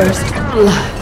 First blood.